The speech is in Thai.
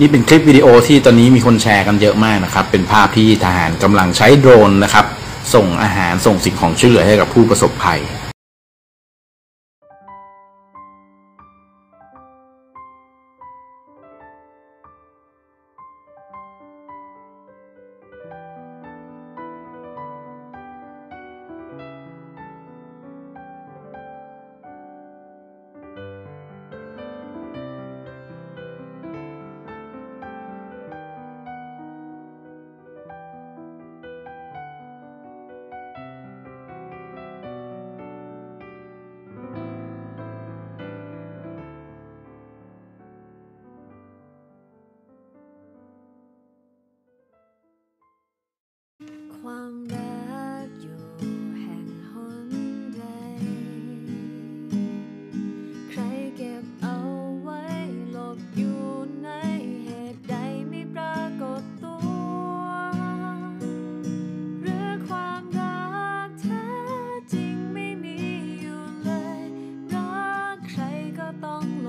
นี่เป็นคลิปวิดีโอที่ตอนนี้มีคนแชร์กันเยอะมากนะครับ เป็นภาพที่ทหารกำลังใช้โดรนนะครับ ส่งอาหารส่งสิ่งของช่วยเหลือให้กับผู้ประสบภัย ต้อง